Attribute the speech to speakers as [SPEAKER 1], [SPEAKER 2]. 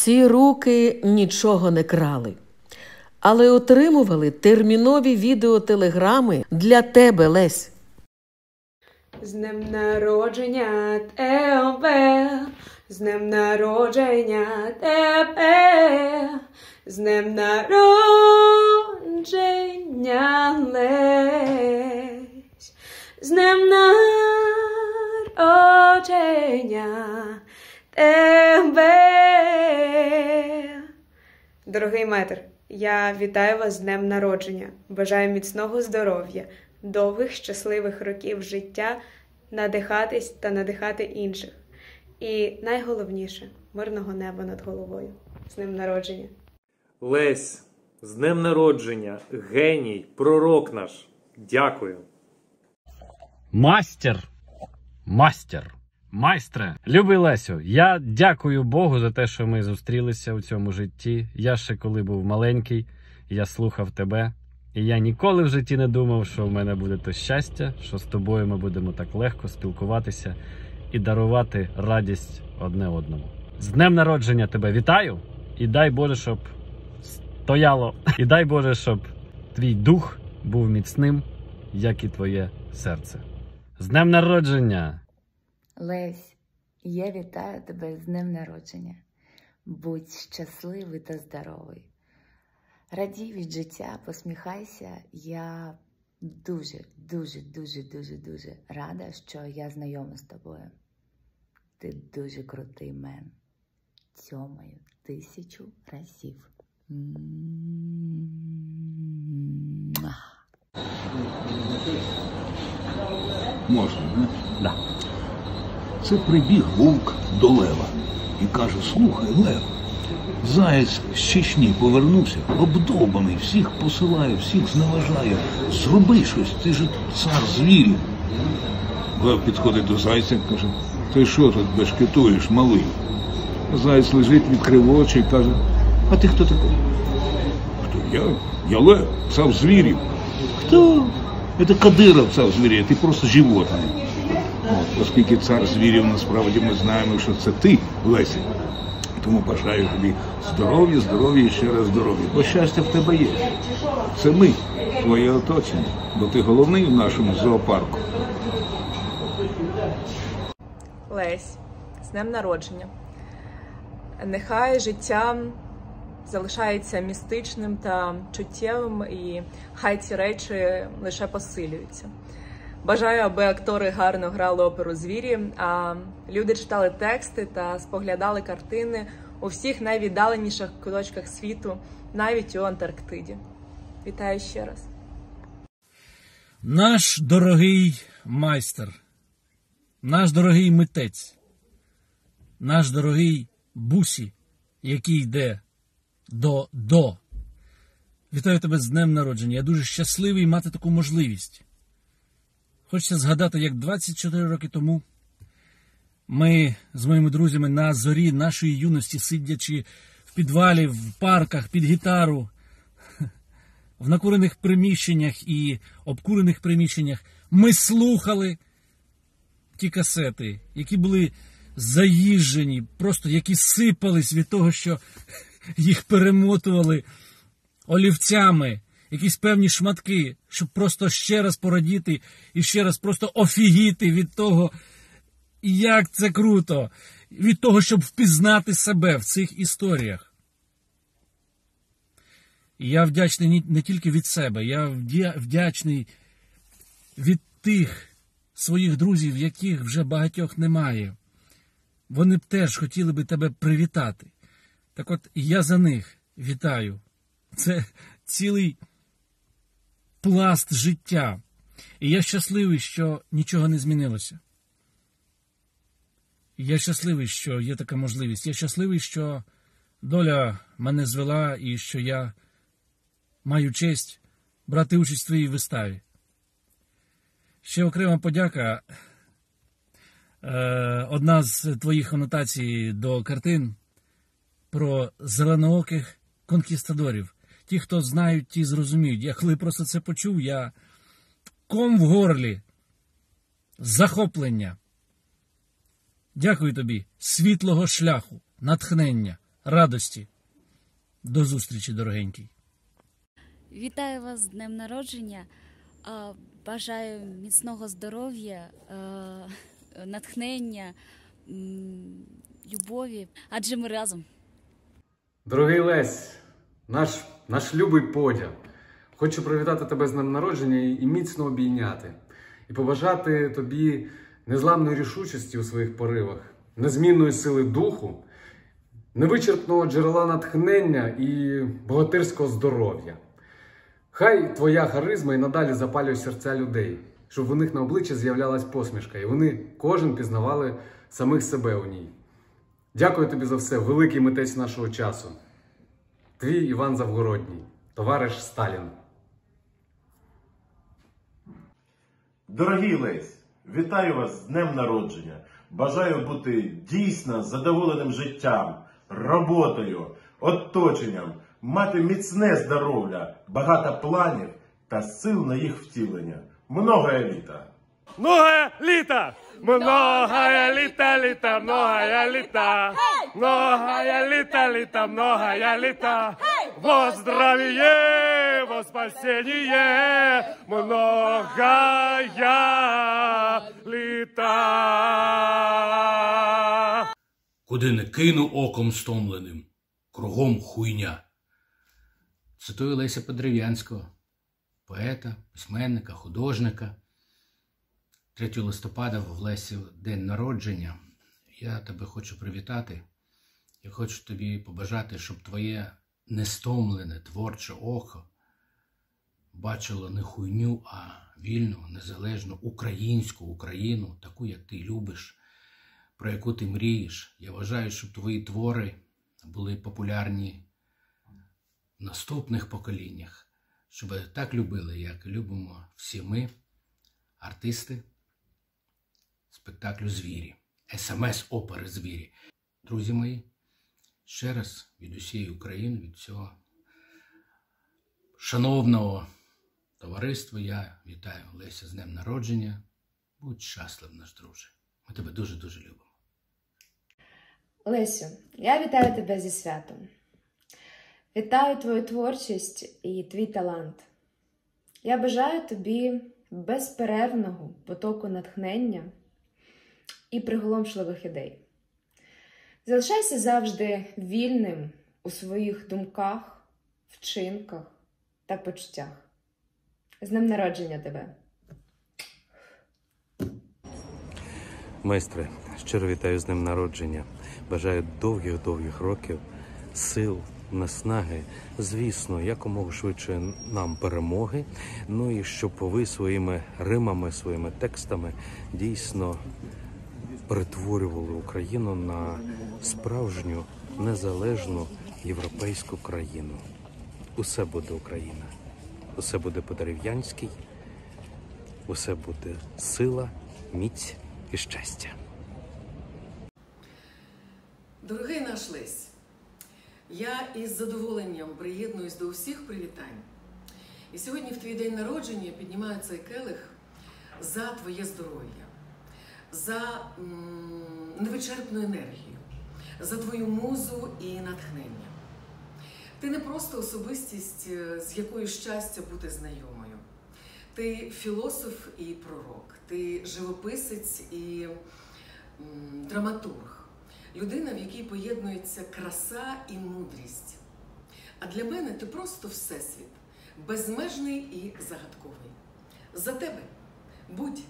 [SPEAKER 1] Ці руки нічого не крали, але отримували термінові відеотелеграми для тебе, Лесь.
[SPEAKER 2] З днем народження тебе, з днем народження тебе, з днем народження Лесь, з днем народження тебе. Дорогий метр, я вітаю вас з днем народження. Бажаю міцного здоров'я, довгих щасливих років життя, надихатись та надихати інших. І найголовніше мирного неба над головою. З днем народження.
[SPEAKER 3] Лесь, з днем народження, геній, пророк наш. Дякую.
[SPEAKER 4] Мастер. Мастер. Майстре, любий Лесю, я дякую Богу за те, що ми зустрілися у цьому житті. Я ще коли був маленький, я слухав тебе. І я ніколи в житті не думав, що в мене буде то щастя, що з тобою ми будемо так легко спілкуватися і дарувати радість одне одному. З днем народження тебе вітаю і дай Боже, щоб стояло, і дай Боже, щоб твій дух був міцним, як і твоє серце. З днем народження!
[SPEAKER 5] Лесь, я вітаю тебе з днем народження. Будь щасливий та здоровий. Радій від життя, посміхайся. Я дуже, дуже, дуже, дуже, дуже рада, що я знайома з тобою. Ти дуже крутий мен. Цьомаю тисячу разів.
[SPEAKER 6] Можна, не?
[SPEAKER 4] Да.
[SPEAKER 6] Це прибіг вовк до лева і каже: Слухай, Лев, заєць з Чечні повернувся, обдовбаний, всіх посилає, всіх зневажає. Зроби щось, ти ж цар звірів. Лев підходить до зайця і каже: Ти що тут бешкетуєш, малий? Заєць лежить, відкрив очі і каже: А ти хто такий? Хто я? Я Лев, цар звірів. Хто? Это Кадиров цар звірів, ти просто животне. От, оскільки цар звірів насправді ми знаємо, що це ти, Лесі. Тому бажаю тобі здоров'я, здоров'я і ще раз здоров'я. Бо щастя в тебе є. Це ми, твоє оточення, бо ти головний в нашому зоопарку.
[SPEAKER 2] Лесь, з днем народження. Нехай життя залишається містичним та чуттєвим, і хай ці речі лише посилюються. Бажаю, аби актори гарно грали оперу звірі, а люди читали тексти та споглядали картини у всіх найвіддаленіших куточках світу, навіть у Антарктиді. Вітаю ще раз.
[SPEAKER 7] Наш дорогий майстер, наш дорогий митець, наш дорогий бусі, який йде до до. Вітаю тебе з днем народження. Я дуже щасливий мати таку можливість. Хочеться згадати, як 24 роки тому ми з моїми друзями на зорі нашої юності, сидячи в підвалі, в парках, під гітару, в накурених приміщеннях і обкурених приміщеннях, ми слухали ті касети, які були заїжджені, просто які сипались від того, що їх перемотували олівцями, якісь певні шматки, щоб просто ще раз порадіти і ще раз просто офігіти від того, як це круто, від того, щоб впізнати себе в цих історіях. І я вдячний не тільки від себе, я вдячний від тих своїх друзів, яких вже багатьох немає. Вони б теж хотіли би тебе привітати. Так от я за них вітаю. Це цілий пласт життя. І я щасливий, що нічого не змінилося. Я щасливий, що є така можливість. Я щасливий, що доля мене звела і що я маю честь брати участь в твоїй виставі. Ще окрема подяка. Е, одна з твоїх анотацій до картин про зеленооких конкістадорів. Ті, хто знають, ті зрозуміють. Я коли просто це почув, я ком в горлі, захоплення. Дякую тобі, світлого шляху, натхнення, радості. До зустрічі, дорогенький.
[SPEAKER 8] Вітаю вас з днем народження. Бажаю міцного здоров'я, натхнення, любові, адже ми разом.
[SPEAKER 9] Дорогий Лесь, наш, наш любий подя. Хочу привітати тебе з днем народження і міцно обійняти. І побажати тобі незламної рішучості у своїх поривах, незмінної сили духу, невичерпного джерела натхнення і богатирського здоров'я. Хай твоя харизма і надалі запалює серця людей, щоб у них на обличчі з'являлась посмішка, і вони кожен пізнавали самих себе у ній. Дякую тобі за все, великий митець нашого часу. Твій Іван Завгородній, товариш Сталін.
[SPEAKER 10] Дорогий Лесь, вітаю вас з днем народження. Бажаю бути дійсно задоволеним життям, роботою, оточенням, мати міцне здоров'я, багато планів та сил на їх втілення. Многое літа!
[SPEAKER 11] Многое літа! Многое літа, літа, многое літа! Многое літа, літа, многое літа! Во здравие, во спасение, многое літа!
[SPEAKER 6] Куди не кину оком стомленим, кругом хуйня.
[SPEAKER 12] Цитую Леся Подерев'янського, поета, письменника, художника. 3 листопада в Лесі день народження. Я тебе хочу привітати. Я хочу тобі побажати, щоб твоє нестомлене творче око бачило не хуйню, а вільну, незалежну українську Україну, таку, як ти любиш, про яку ти мрієш. Я вважаю, щоб твої твори були популярні в наступних поколіннях, щоб так любили, як любимо всі ми, артисти спектаклю Звірі, СМС опери Звірі. Друзі мої, ще раз від усієї України, від цього шановного товариства, я вітаю Леся з днем народження. Будь щаслив, наш друже. Ми тебе дуже-дуже любимо.
[SPEAKER 13] Лесю, я вітаю тебе зі святом. Вітаю твою творчість і твій талант. Я бажаю тобі безперервного потоку натхнення і приголомшливих ідей. Залишайся завжди вільним у своїх думках, вчинках та почуттях. З днем народження тебе!
[SPEAKER 14] Майстре, щиро вітаю з ним народження. Бажаю довгих-довгих років, сил, наснаги, звісно, якомога швидше нам перемоги. Ну і щоб ви своїми римами, своїми текстами дійсно перетворювали Україну на справжню незалежну європейську країну. Усе буде Україна, усе буде по-дерев'янськи, усе буде сила, міць і щастя.
[SPEAKER 15] Дорогий наш Лесь, я із задоволенням приєднуюсь до усіх привітань. І сьогодні в твій день народження піднімаю келих за твоє здоров'я, за невичерпну енергію, за твою музу і натхнення. Ти не просто особистість, е, з якою щастя бути знайомою. Ти філософ і пророк, ти живописець і драматург, людина, в якій поєднується краса і мудрість. А для мене ти просто всесвіт, безмежний і загадковий. За тебе будь